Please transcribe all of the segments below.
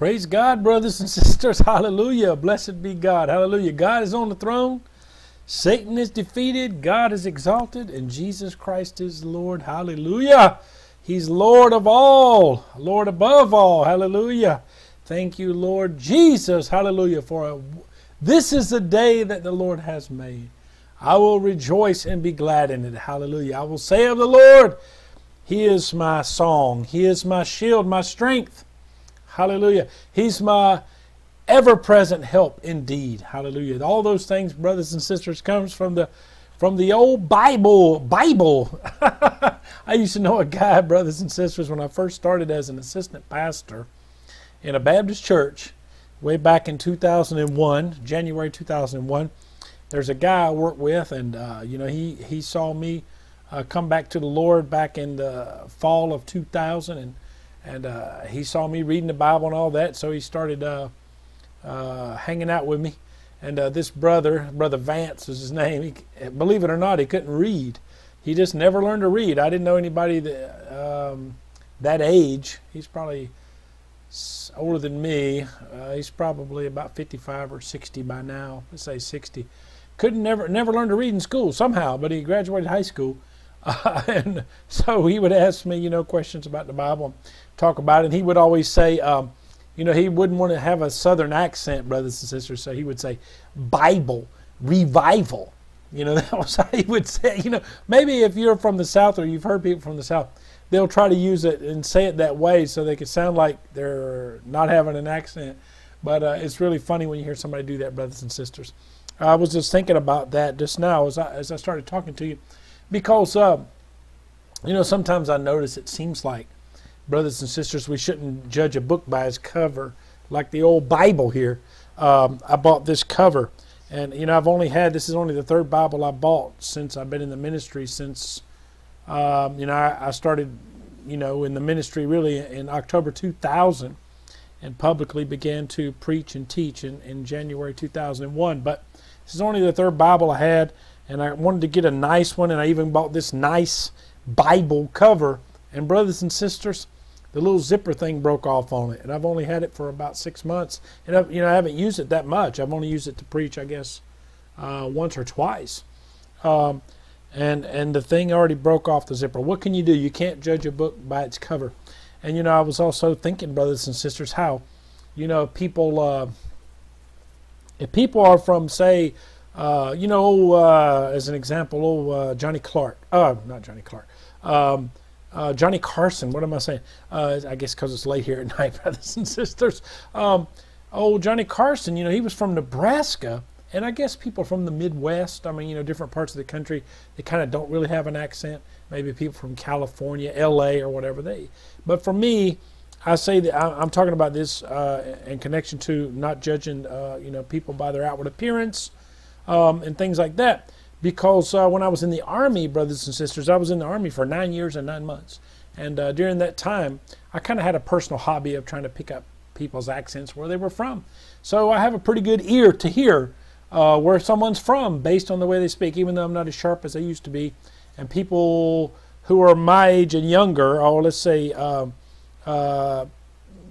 Praise God, brothers and sisters. Hallelujah. Blessed be God. Hallelujah. God is on the throne. Satan is defeated. God is exalted. And Jesus Christ is Lord. Hallelujah. He's Lord of all, Lord above all. Hallelujah. Thank you, Lord Jesus. Hallelujah. For a, this is the day that the Lord has made. I will rejoice and be glad in it. Hallelujah. I will say of the Lord, He is my song. He is my shield, my strength. Hallelujah. He's my ever present help indeed. Hallelujah. All those things, brothers and sisters, comes from the from the old Bible. Bible. I used to know a guy, brothers and sisters, when I first started as an assistant pastor in a Baptist church way back in 2001, January 2001. There's a guy I work with, and uh, you know he he saw me uh, come back to the Lord back in the fall of 2000, and and uh, he saw me reading the Bible and all that, so he started uh, uh, hanging out with me. And uh, this brother, brother Vance was his name. He, believe it or not, he couldn't read. He just never learned to read. I didn't know anybody that um, that age. He's probably older than me. Uh, he's probably about 55 or 60 by now. Let's say 60. Couldn't never never learn to read in school somehow, but he graduated high school. Uh, and so he would ask me, you know, questions about the Bible, talk about it. And he would always say, um, you know, he wouldn't want to have a southern accent, brothers and sisters. So he would say, Bible, revival. You know, that was how he would say, you know, maybe if you're from the South or you've heard people from the South, they'll try to use it and say it that way so they can sound like they're not having an accent. But uh, it's really funny when you hear somebody do that, brothers and sisters. I was just thinking about that just now as I, as I started talking to you because, uh, you know, sometimes I notice it seems like brothers and sisters, we shouldn't judge a book by its cover, like the old Bible here. Um, I bought this cover, and you know I've only had this is only the third Bible I bought since I've been in the ministry. Since um, you know I, I, started, you know, in the ministry really in October 2000, and publicly began to preach and teach in, in January 2001. But this is only the third Bible I had, and I wanted to get a nice one, and I even bought this nice Bible cover. And brothers and sisters, the little zipper thing broke off on it, and I've only had it for about six months, and I've, you know I haven't used it that much. I've only used it to preach, I guess, uh, once or twice, um, and and the thing already broke off the zipper. What can you do? You can't judge a book by its cover, and you know I was also thinking, brothers and sisters, how, you know, people, uh, if people are from say, uh, you know, uh, as an example, oh uh, Johnny Clark, uh, not Johnny Clark. Um, uh, Johnny Carson, what am I saying? Uh, I guess because it's late here at night, brothers and sisters. Um, oh, Johnny Carson, you know, he was from Nebraska, and I guess people from the Midwest, I mean, you know, different parts of the country, they kind of don't really have an accent. Maybe people from California, L.A., or whatever they. But for me, I say that I, am talking about this in connection to not judging, you know, people by their outward appearance um, and things like that because uh, when I was in the Army, brothers and sisters, I was in the Army for nine years and nine months. And uh, during that time, I kind of had a personal hobby of trying to pick up people's accents where they were from. So I have a pretty good ear to hear uh, where someone's from based on the way they speak, even though I'm not as sharp as I used to be. And people who are my age and younger, oh, let's say, um, uh,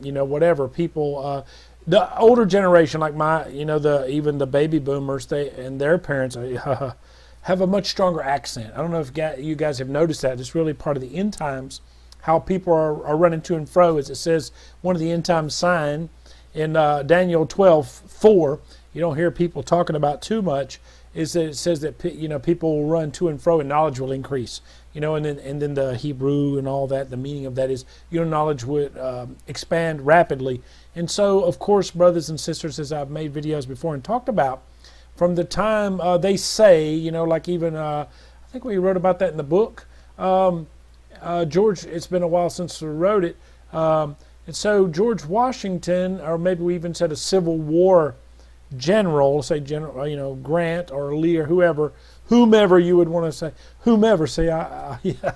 you know, whatever, people, uh, the older generation, like my, you know, the even the baby boomers, they and their parents, have a much stronger accent. I don't know if you guys have noticed that. It's really part of the end times, how people are, are running to and fro. As it says, one of the end times sign in uh, Daniel 12, 4, you don't hear people talking about too much, is that it says that you know people will run to and fro and knowledge will increase. You know, and then and then the Hebrew and all that. The meaning of that is your knowledge would um, expand rapidly. And so, of course, brothers and sisters, as I've made videos before and talked about, from the time uh, they say, you know, like even, uh, I think we wrote about that in the book. Um, uh, George, it's been a while since we wrote it. Um, and so George Washington, or maybe we even said a Civil War general, say General, you know, Grant or Lee or whoever, whomever you would want to say, whomever, say, uh, yeah.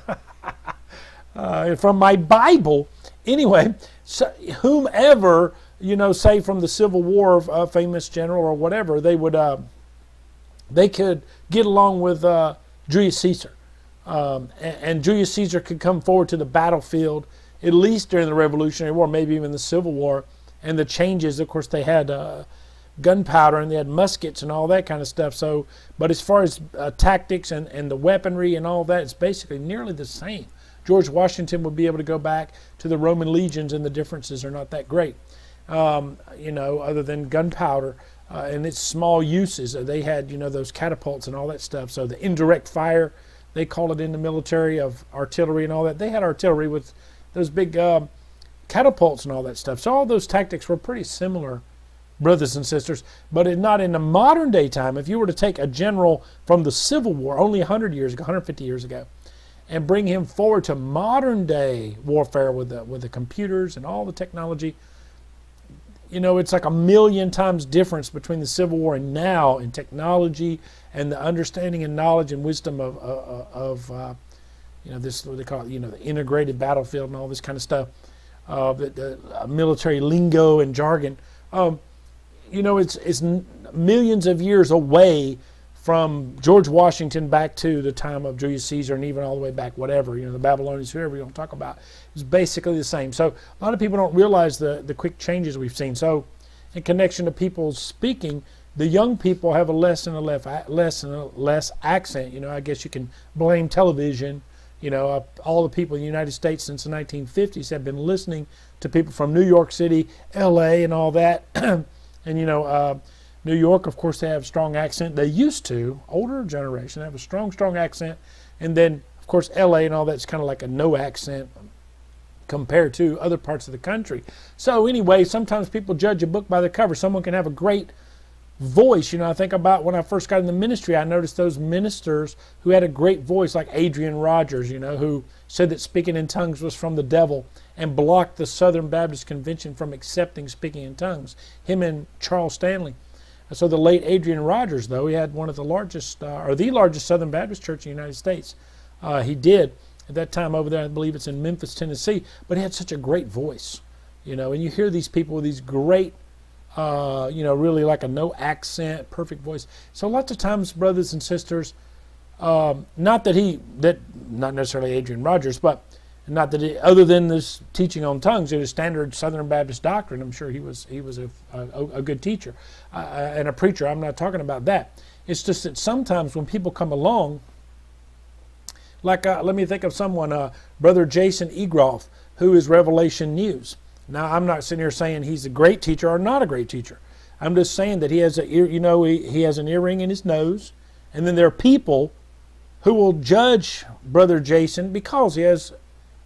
uh, from my Bible. Anyway, so whomever you know, say from the Civil War, a famous general or whatever, they would, uh, they could get along with uh, Julius Caesar, um, and, and, Julius Caesar could come forward to the battlefield at least during the Revolutionary War, maybe even the Civil War, and the changes. Of course, they had uh, gunpowder and they had muskets and all that kind of stuff. So, but as far as uh, tactics and, and the weaponry and all that, it's basically nearly the same. George Washington would be able to go back to the Roman legions, and the differences are not that great. Um, you know, other than gunpowder uh, and its small uses. Uh, they had, you know, those catapults and all that stuff. So the indirect fire, they call it in the military of artillery and all that. They had artillery with those big uh, catapults and all that stuff. So all those tactics were pretty similar, brothers and sisters. But it, not in the modern day time. If you were to take a general from the Civil War, only 100 years ago, 150 years ago, and bring him forward to modern day warfare with the, with the computers and all the technology. You know, it's like a million times difference between the Civil War and now in technology and the understanding and knowledge and wisdom of, uh, of uh, you know, this what they call it, you know, the integrated battlefield and all this kind of stuff, uh, the, the uh, military lingo and jargon. Um, you know, it's it's millions of years away from George Washington back to the time of Julius Caesar and even all the way back, whatever, you know, the Babylonians, whoever you don't talk about, is basically the same. So a lot of people don't realize the, the quick changes we've seen. So in connection to people speaking, the young people have a less and a less, less and a less accent. You know, I guess you can blame television. You know, uh, all the people in the United States since the 1950s have been listening to people from New York City, L.A., and all that. and, you know, uh, New York, of course, they have strong accent. They used to, older generation, have a strong, strong accent. And then, of course, LA and all that's kind of like a no accent compared to other parts of the country. So, anyway, sometimes people judge a book by the cover. Someone can have a great voice. You know, I think about when I first got in the ministry, I noticed those ministers who had a great voice, like Adrian Rogers, you know, who said that speaking in tongues was from the devil and blocked the Southern Baptist Convention from accepting speaking in tongues. Him and Charles Stanley. So the late Adrian Rogers, though, he had one of the largest, uh, or the largest Southern Baptist church in the United States. Uh, he did at that time over there. I believe it's in Memphis, Tennessee. But he had such a great voice, you know. And you hear these people with these great, uh, you know, really like a no accent, perfect voice. So lots of times, brothers and sisters, um, not that he that not necessarily Adrian Rogers, but not that it, other than this teaching on tongues, it was standard Southern Baptist doctrine. I'm sure he was he was a, a, a good teacher uh, and a preacher. I'm not talking about that. It's just that sometimes when people come along, like uh, let me think of someone, uh, Brother Jason Egroff, who is Revelation News. Now I'm not sitting here saying he's a great teacher or not a great teacher. I'm just saying that he has a ear, you know, he, he has an earring in his nose, and then there are people who will judge Brother Jason because he has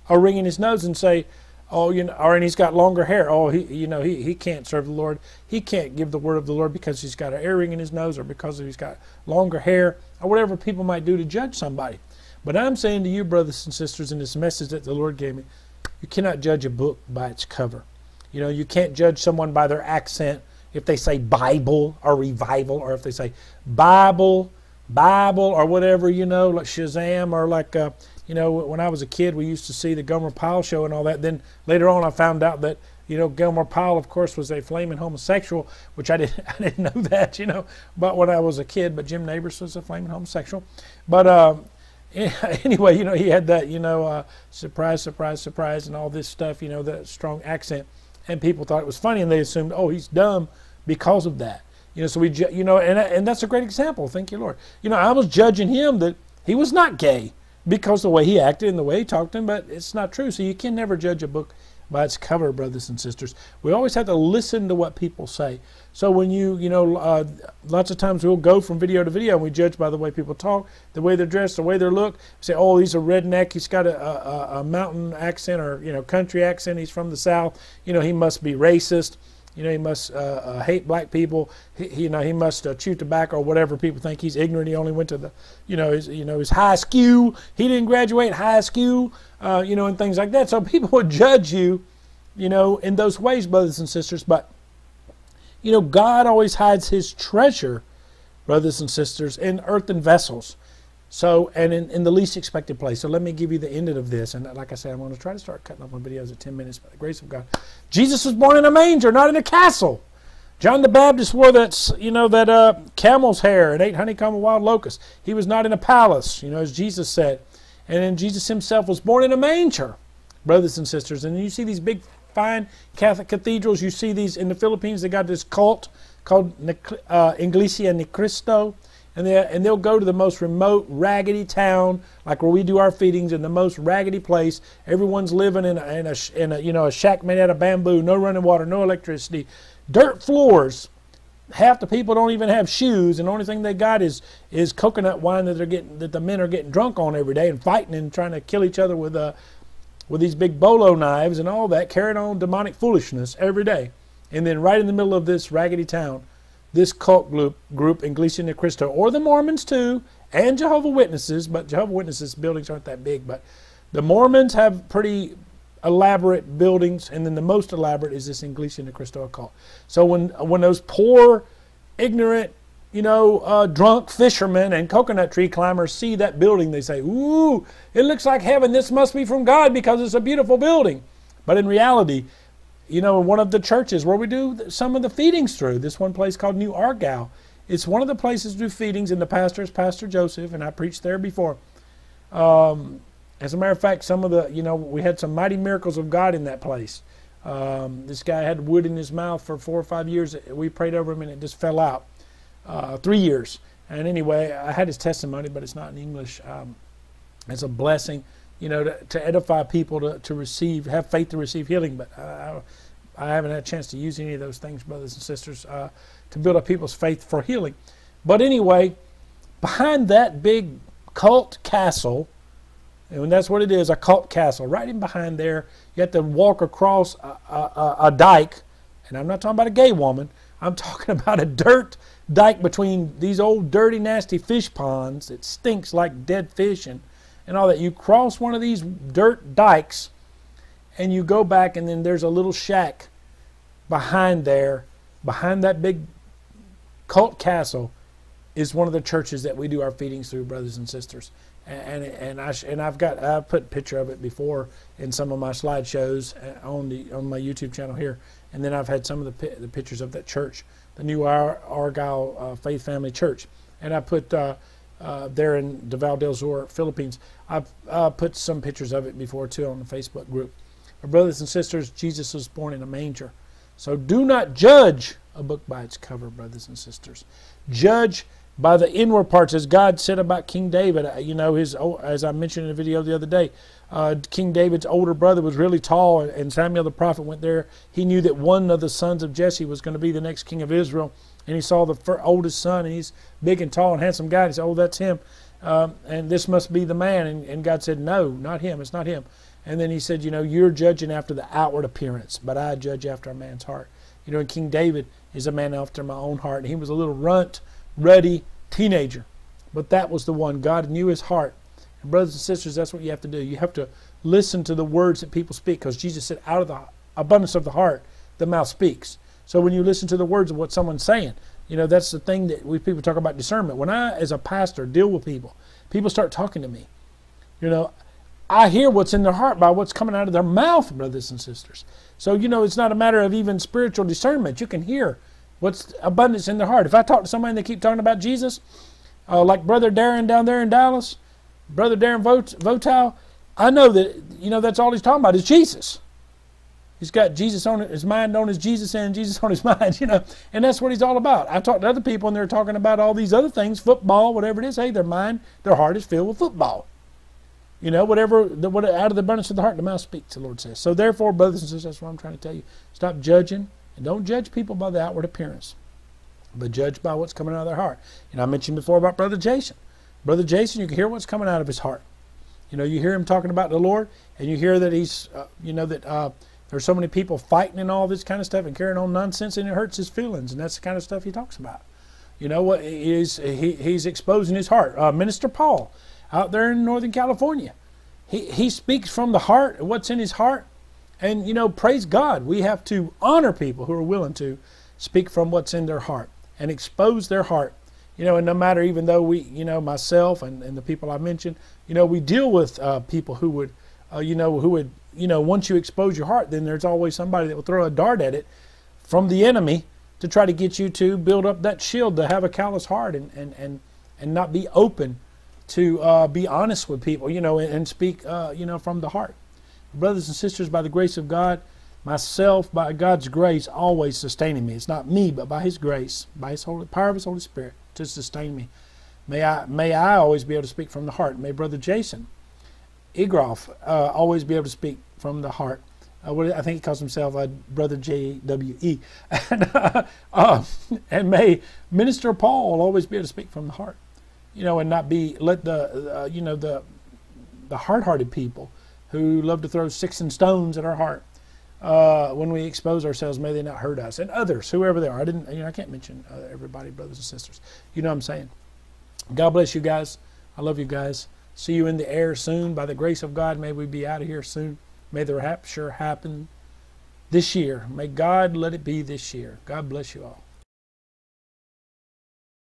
a ring in his nose and say, oh, you know, or and he's got longer hair. Oh, he, you know, he, he can't serve the Lord. He can't give the word of the Lord because he's got an earring in his nose or because he's got longer hair or whatever people might do to judge somebody. But I'm saying to you, brothers and sisters, in this message that the Lord gave me, you cannot judge a book by its cover. You know, you can't judge someone by their accent if they say Bible or revival or if they say Bible, Bible or whatever, you know, like Shazam or like, uh, you know, when I was a kid, we used to see the Gomer Pyle show and all that. Then later on, I found out that you know Gomer Pyle, of course, was a flaming homosexual, which I didn't I didn't know that, you know, but when I was a kid. But Jim Nabors was a flaming homosexual. But uh, anyway, you know, he had that, you know, uh, surprise, surprise, surprise, and all this stuff, you know, that strong accent, and people thought it was funny, and they assumed, oh, he's dumb because of that. You know, so we, you know, and and that's a great example. Thank you, Lord. You know, I was judging him that he was not gay because the way he acted and the way he talked to him, but it's not true. So you can never judge a book by its cover, brothers and sisters. We always have to listen to what people say. So when you, you know, uh, lots of times we'll go from video to video and we judge by the way people talk, the way they're dressed, the way they look. Say, oh, he's a redneck. He's got a, a, a mountain accent or, you know, country accent. He's from the South. You know, he must be racist. You know, he must uh, uh, hate black people. He, he, you know, he must uh, chew tobacco or whatever. People think he's ignorant. He only went to the, you know, his, you know, his high school. He didn't graduate high school. Uh, you know, and things like that. So people would judge you, you know, in those ways, brothers and sisters. But, you know, God always hides His treasure, brothers and sisters, in earthen vessels. So, and in, in the least expected place. So let me give you the end of this. And like I said, I'm going to try to start cutting up my videos at 10 minutes by the grace of God. Jesus was born in a manger, not in a castle. John the Baptist wore that, you know, that uh, camel's hair and ate honeycomb and wild locusts. He was not in a palace, you know, as Jesus said. And then Jesus himself was born in a manger, brothers and sisters. And you see these big fine Catholic cathedrals. You see these in the Philippines. They got this cult called uh, Iglesia Ni Cristo, and they and they'll go to the most remote, raggedy town, like where we do our feedings, in the most raggedy place. Everyone's living in a, in a, in a you know a shack made out of bamboo, no running water, no electricity, dirt floors. Half the people don't even have shoes, and the only thing they got is is coconut wine that they're getting that the men are getting drunk on every day and fighting and trying to kill each other with uh, with these big bolo knives and all that, carrying on demonic foolishness every day. And then right in the middle of this raggedy town, this cult group, group Iglesia Ni Cristo, or the Mormons too, and Jehovah Witnesses, but Jehovah Witnesses buildings aren't that big, but the Mormons have pretty elaborate buildings, and then the most elaborate is this Iglesia Ni Cristo cult. So when when those poor, ignorant, you know, uh, drunk fishermen and coconut tree climbers see that building, they say, "Ooh, it looks like heaven. This must be from God because it's a beautiful building." But in reality, you know, in one of the churches where we do some of the feedings through, this one place called New Argyle. It's one of the places to do feedings, and the pastor is Pastor Joseph, and I preached there before. Um, as a matter of fact, some of the, you know, we had some mighty miracles of God in that place. Um, this guy had wood in his mouth for four or five years. We prayed over him, and it just fell out. Uh, three years. And anyway, I had his testimony, but it's not in English. Um, it's a blessing you know, to, to edify people to, to receive, have faith to receive healing. But I, I haven't had a chance to use any of those things, brothers and sisters, uh, to build up people's faith for healing. But anyway, behind that big cult castle, and that's what it is a cult castle, right in behind there, you have to walk across a, a, a dike. And I'm not talking about a gay woman, I'm talking about a dirt dike between these old dirty, nasty fish ponds that stinks like dead fish and and all that. You cross one of these dirt dikes and you go back, and then there's a little shack behind there, behind that big cult castle, is one of the churches that we do our feedings through, brothers and sisters. And and I and I've got I put a picture of it before in some of my slideshows uh, on the on my YouTube channel here, and then I've had some of the the pictures of that church, the New Ar- Argyle uh, Faith Family Church, and I put. Uh, uh, there in Davao del Sur, Philippines. I've uh, put some pictures of it before too on the Facebook group. My brothers and sisters, Jesus was born in a manger. So do not judge a book by its cover, brothers and sisters. Judge by the inward parts, as God said about King David. Uh, you know, his as I mentioned in a video the other day, uh, King David's older brother was really tall, and Samuel the prophet went there. He knew that one of the sons of Jesse was going to be the next king of Israel and he saw the oldest son, and he's big and tall and handsome guy. And he said, "Oh, that's him," um, and this must be the man. And, and God said, "No, not him. It's not him." And then he said, "You know, you're judging after the outward appearance, but I judge after a man's heart." You know, and King David is a man after my own heart, and he was a little runt, ruddy teenager, but that was the one. God knew his heart. And brothers and sisters, that's what you have to do. You have to listen to the words that people speak, because Jesus said, "Out of the abundance of the heart, the mouth speaks." So when you listen to the words of what someone's saying, you know, that's the thing that we people talk about discernment. When I, as a pastor, deal with people, people start talking to me. You know, I hear what's in their heart by what's coming out of their mouth, brothers and sisters. So, you know, it's not a matter of even spiritual discernment. You can hear what's abundance in their heart. If I talk to somebody and they keep talking about Jesus, uh, like Brother Darren down there in Dallas, Brother Darren Votow, I know that, you know, that's all he's talking about is Jesus. He's got Jesus on his mind on his Jesus and Jesus on his mind, you know, and that's what he's all about. I talked to other people and they're talking about all these other things, football, whatever it is. Hey, their mind, their heart is filled with football. You know, whatever, the, what, out of the abundance of the heart, the mouth speaks, the Lord says. So therefore, brothers and sisters, that's what I'm trying to tell you. Stop judging and don't judge people by the outward appearance, but judge by what's coming out of their heart. And I mentioned before about Brother Jason. Brother Jason, you can hear what's coming out of his heart. You know, you hear him talking about the Lord, and you hear that he's, uh, you know, that uh, there's so many people fighting and all this kind of stuff and carrying on nonsense, and it hurts his feelings, and that's the kind of stuff he talks about. You know what? He's he, he's exposing his heart. Uh, Minister Paul, out there in Northern California, he he speaks from the heart, what's in his heart, and you know, praise God. We have to honor people who are willing to speak from what's in their heart and expose their heart. You know, and no matter even though we, you know, myself and, and the people I mentioned, you know, we deal with uh, people who would, uh, you know, who would you know, once you expose your heart, then there's always somebody that will throw a dart at it from the enemy to try to get you to build up that shield to have a callous heart and and and, and not be open to uh, be honest with people, you know, and, and speak, uh, you know, from the heart. Brothers and sisters, by the grace of God, myself by God's grace always sustaining me. It's not me, but by His grace, by His holy power of His Holy Spirit to sustain me. May I may I always be able to speak from the heart. May Brother Jason Egroff uh, always be able to speak from the heart. Uh, what, I think he calls himself uh, Brother J W E, and, uh, and may Minister Paul always be able to speak from the heart, you know, and not be let the uh, you know the the hard-hearted people who love to throw sticks and stones at our heart uh, when we expose ourselves, may they not hurt us and others, whoever they are. I didn't, you know, I can't mention uh, everybody, brothers and sisters. You know what I'm saying? God bless you guys. I love you guys. See you in the air soon. By the grace of God, may we be out of here soon. May the rapture happen this year. May God let it be this year. God bless you all.